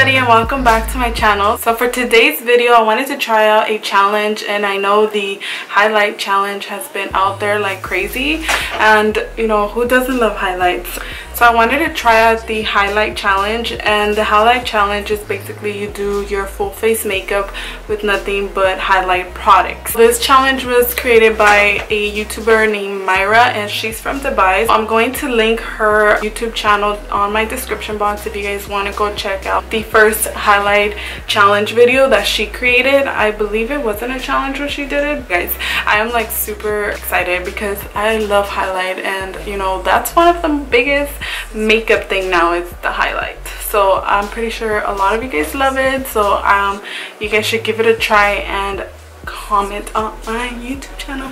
everybody and welcome back to my channel. So for today's video I wanted to try out a challenge and I know the highlight challenge has been out there like crazy and you know who doesn't love highlights. So I wanted to try out the highlight challenge and the highlight challenge is basically you do your full face makeup with nothing but highlight products. This challenge was created by a YouTuber named Mariya and she's from Dubai. I'm going to link her YouTube channel on my description box if you guys want to go check out the first highlight challenge video that she created. I believe it wasn't a challenge when she did it. Guys, I am like super excited because I love highlight and you know that's one of the biggest makeup thing now is the highlight. So i'm pretty sure a lot of you guys love it. So um you guys should give it a try and comment on my youtube channel.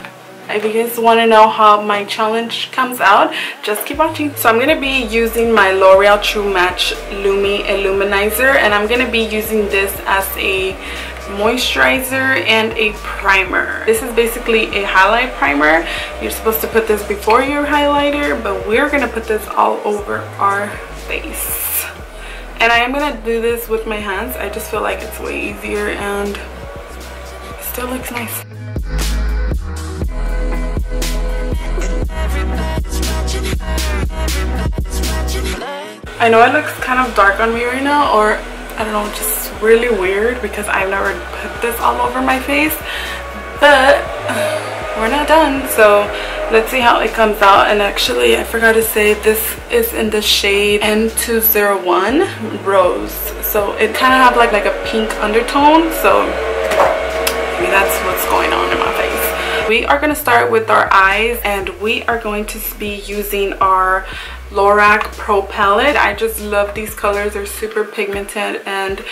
If you guys want to know how my challenge comes out just keep watching. So i'm going to be using my l'oreal true match lumi illuminizer and i'm going to be using this as a moisturizer and a primer. This is basically a highlight primer. You're supposed to put this before your highlighter but we're gonna put this all over our face. And I am gonna do this with my hands. I just feel like it's way easier and it still looks nice. I know it looks kind of dark on me right now or I don't know just really weird because I've never put this all over my face. But we're not done so let's see how it comes out. And actually I forgot to say this is in the shade N201 Rose. So it kind of have like, like a pink undertone so maybe that's what's going on in my face we are going to start with our eyes and we are going to be using our Lorac Pro Palette. I just love these colors. They're super pigmented and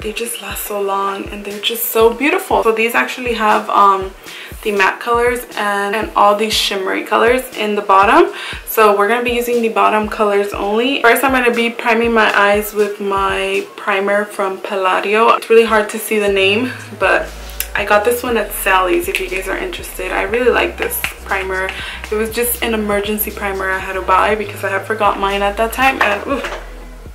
they just last so long and they're just so beautiful so these actually have um the matte colors and, and all these shimmery colors in the bottom so we're going to be using the bottom colors only first i'm going to be priming my eyes with my primer from palladio it's really hard to see the name but I got this one at Sally's if you guys are interested. I really like this primer. It was just an emergency primer I had to buy because I had forgot mine at that time and oof,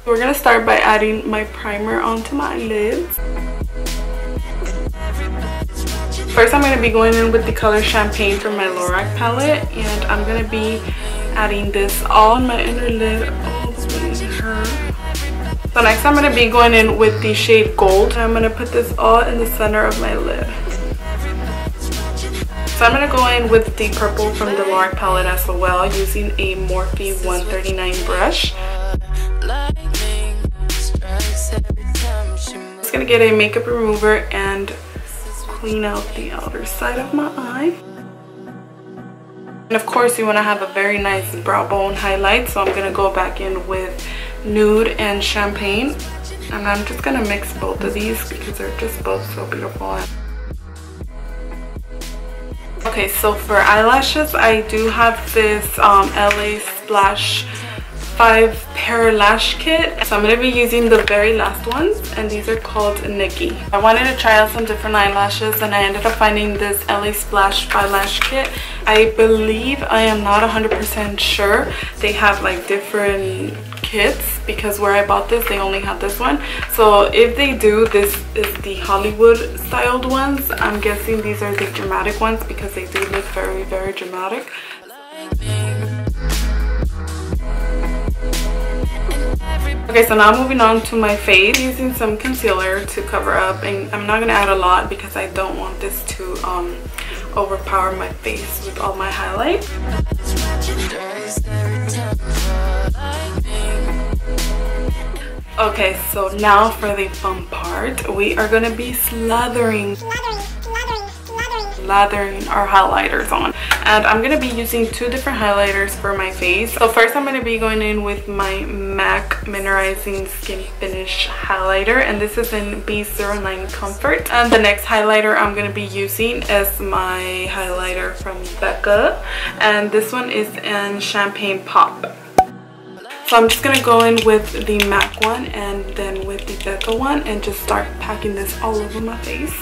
we're gonna start by adding my primer onto my lids. First I'm gonna be going in with the color Champagne from my Lorac palette and I'm gonna be adding this all on my inner lid So next I'm gonna be going in with the shade Gold. I'm gonna put this all in the center of my lid. So I'm gonna go in with the purple from the Lorac palette as well using a Morphe 139 brush. Just gonna get a makeup remover and clean out the outer side of my eye. And of course you want to have a very nice brow bone highlight so I'm going to go back in with nude and champagne and I'm just to mix both of these because they're just both so beautiful. Okay so for eyelashes I do have this um, LA Splash 5 pair lash kit. So I'm to be using the very last ones and these are called Nikki. I wanted to try out some different eyelashes and I ended up finding this LA Splash 5 lash kit. I believe, I am not 100% sure, they have like different kits because where I bought this they only had this one so if they do this is the Hollywood styled ones I'm guessing these are the dramatic ones because they do look very very dramatic Okay, so now moving on to my face. Using some concealer to cover up and I'm not going to add a lot because I don't want this to um, overpower my face with all my highlight. Okay, so now for the fun part. We are to be slathering. slathering lathering our highlighters on and I'm to be using two different highlighters for my face. So first I'm to be going in with my MAC Mineralizing Skin Finish highlighter and this is in B09 Comfort. And the next highlighter I'm to be using is my highlighter from Becca and this one is in Champagne Pop. So I'm just to go in with the MAC one and then with the Becca one and just start packing this all over my face.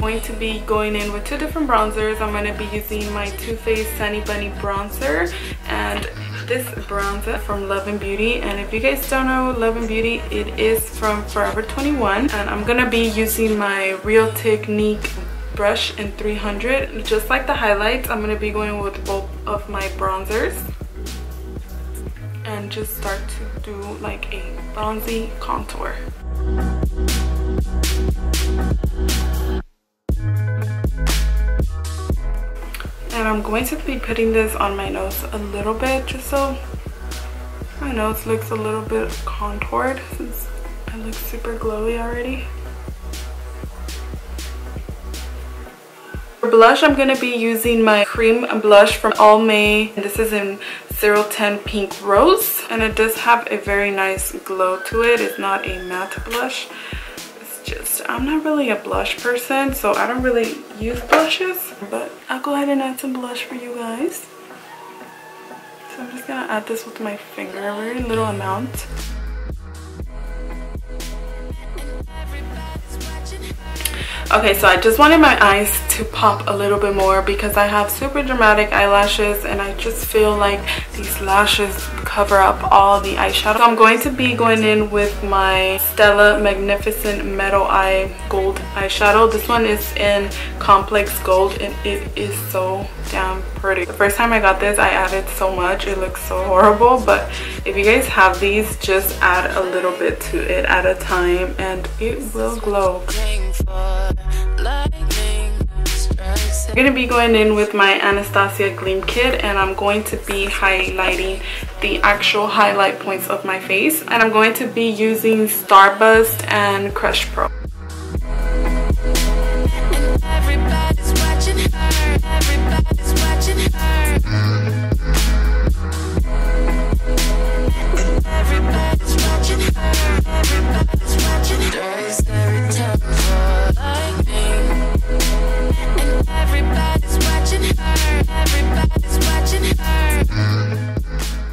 going going to be going in with two different bronzers. I'm going to be using my Too Faced Sunny Bunny bronzer and this bronzer from Love and Beauty. And if you guys don't know Love and Beauty, it is from Forever 21. And I'm to be using my Real Technique brush in 300. Just like the highlights, I'm to be going with both of my bronzers and just start to do like a bronzy contour. I'm going to be putting this on my nose a little bit just so my nose looks a little bit contoured since it looks super glowy already. For blush, I'm going to be using my cream blush from Almay. This is in 010 Pink Rose. And it does have a very nice glow to it. It's not a matte blush. Just, I'm not really a blush person, so I don't really use blushes. But I'll go ahead and add some blush for you guys. So I'm just to add this with my finger, a very little amount. Okay, so I just wanted my eyes to pop a little bit more because I have super dramatic eyelashes and I just feel like these lashes cover up all the eyeshadow. So I'm going to be going in with my Stila Magnificent Metal Eye Gold eyeshadow. This one is in Complex Gold and it is so damn pretty. The first time I got this, I added so much. It looks so horrible, but if you guys have these, just add a little bit to it at a time and it will glow. I'm to be going in with my Anastasia Gleam Kit and I'm going to be highlighting the actual highlight points of my face and I'm going to be using Starburst and Crush Pro.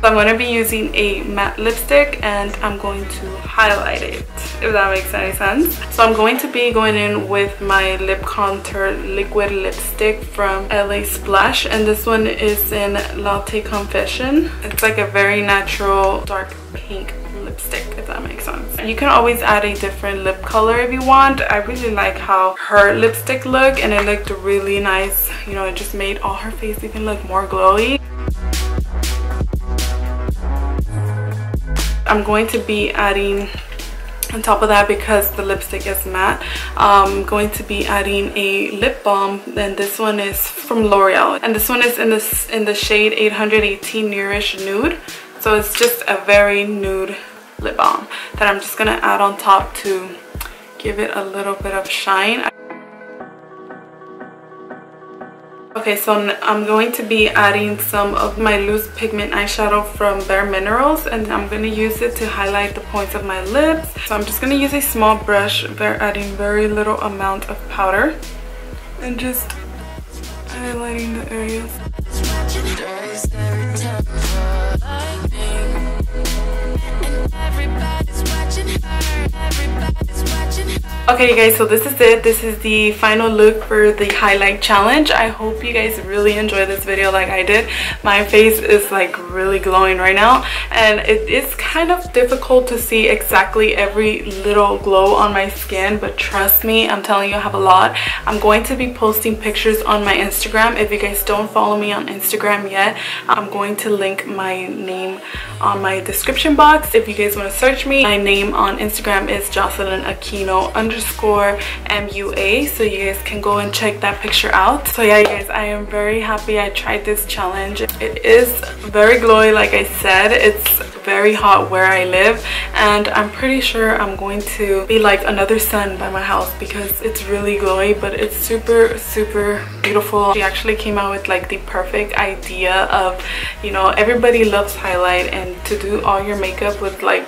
So I'm going to be using a matte lipstick and I'm going to highlight it, if that makes any sense. So I'm going to be going in with my lip couture liquid lipstick from LA Splash and this one is in Latte Confession. It's like a very natural dark pink lipstick if that makes sense you can always add a different lip color if you want i really like how her lipstick looked and it looked really nice you know it just made all her face even look more glowy I'm going to be adding on top of that because the lipstick is matte I'm going to be adding a lip balm. And this one is from L'Oreal. And this one is in this in the shade 818 Nourish Nude. So it's just a very nude lip balm that I'm just gonna add on top to give it a little bit of shine Okay, so I'm going to be adding some of my loose pigment eyeshadow from Bare Minerals and I'm going to use it to highlight the points of my lips. So I'm just going to use a small brush, They're adding very little amount of powder and just highlighting the areas. Okay you guys, so this is it. This is the final look for the highlight challenge. I hope you guys really enjoy this video like I did. My face is like really glowing right now and it is kind of difficult to see exactly every little glow on my skin but trust me, I'm telling you I have a lot. I'm going to be posting pictures on my Instagram. If you guys don't follow me on Instagram yet, I'm going to link my name on my description box. If you guys want to search me, my name on Instagram is Jocelyn Aquino underscore MUA. So you guys can go and check that picture out. So yeah, you guys, I am very happy I tried this challenge. It is very glowy, like I said. It's very hot where I live and I'm pretty sure I'm going to be like another sun by my house because it's really glowy but it's super super beautiful. She actually came out with like the perfect idea of you know everybody loves highlight and to do all your makeup with like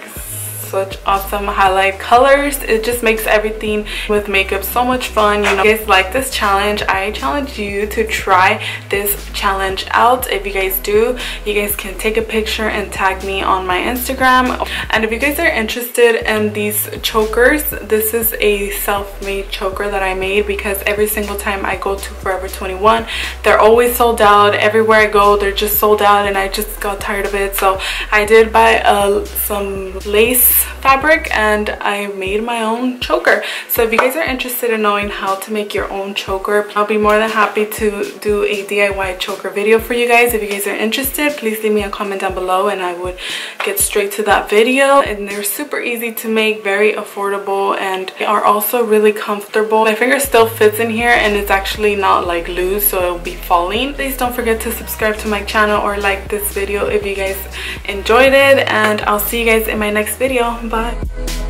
such awesome highlight colors. It just makes everything with makeup so much fun you know. If you guys like this challenge I challenge you to try this challenge out. If you guys do you guys can take a picture and tag me on my Instagram. And if you guys are interested in these chokers this is a self-made choker that I made because every single time I go to Forever 21 they're always sold out. Everywhere I go they're just sold out and I just got tired of it. So I did buy uh, some lace fabric and I made my own choker. So if you guys are interested in knowing how to make your own choker I'll be more than happy to do a DIY choker video for you guys. If you guys are interested please leave me a comment down below and I would get straight to that video. And they're super easy to make very affordable and they are also really comfortable. My finger still fits in here and it's actually not like loose so it'll be falling. Please don't forget to subscribe to my channel or like this video if you guys enjoyed it and I'll see you guys in my next video y'all. Bye.